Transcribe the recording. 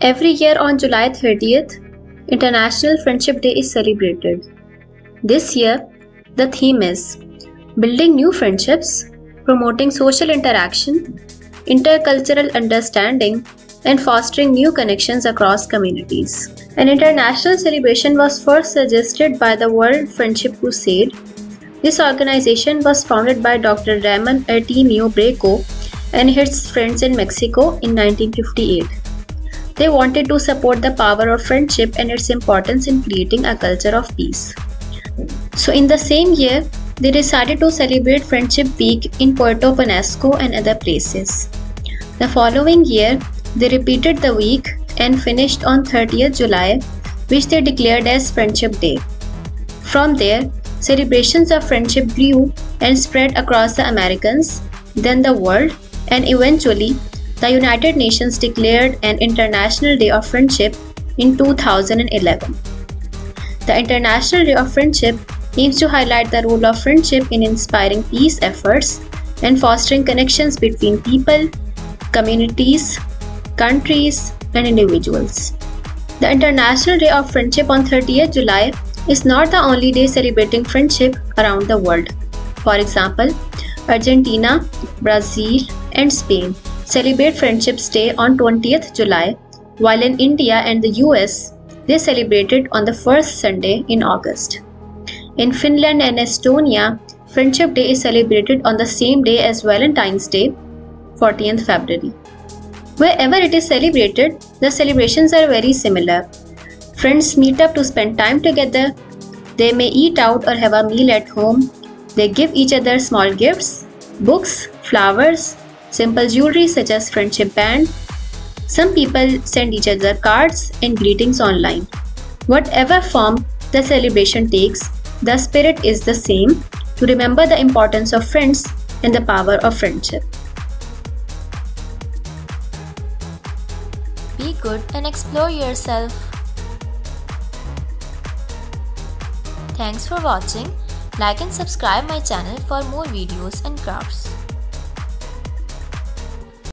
Every year on July 30th, International Friendship Day is celebrated. This year, the theme is Building New Friendships, Promoting Social Interaction, Intercultural Understanding, and Fostering New Connections Across Communities. An international celebration was first suggested by the World Friendship Crusade. This organization was founded by Dr. Ramon Artemio Bracho and his friends in Mexico in 1958. They wanted to support the power of friendship and its importance in creating a culture of peace. So, in the same year, they decided to celebrate Friendship Week in Puerto Penasco and other places. The following year, they repeated the week and finished on 30th July, which they declared as Friendship Day. From there, celebrations of friendship grew and spread across the Americas, then the world, and eventually the United Nations declared an International Day of Friendship in 2011. The International Day of Friendship aims to highlight the role of friendship in inspiring peace efforts and fostering connections between people, communities, countries, and individuals. The International Day of Friendship on 30th July is not the only day celebrating friendship around the world. For example, Argentina, Brazil, and Spain celebrate Friendships Day on 20th July, while in India and the US, they celebrate it on the first Sunday in August. In Finland and Estonia, Friendship Day is celebrated on the same day as Valentine's Day, 14th February. Wherever it is celebrated, the celebrations are very similar. Friends meet up to spend time together. They may eat out or have a meal at home. They give each other small gifts, books, flowers, simple jewelry such as friendship band. Some people send each other cards and greetings online. Whatever form the celebration takes, the spirit is the same to remember the importance of friends and the power of friendship. Be good and explore yourself. Thanks for watching. Like and subscribe my channel for more videos and crafts.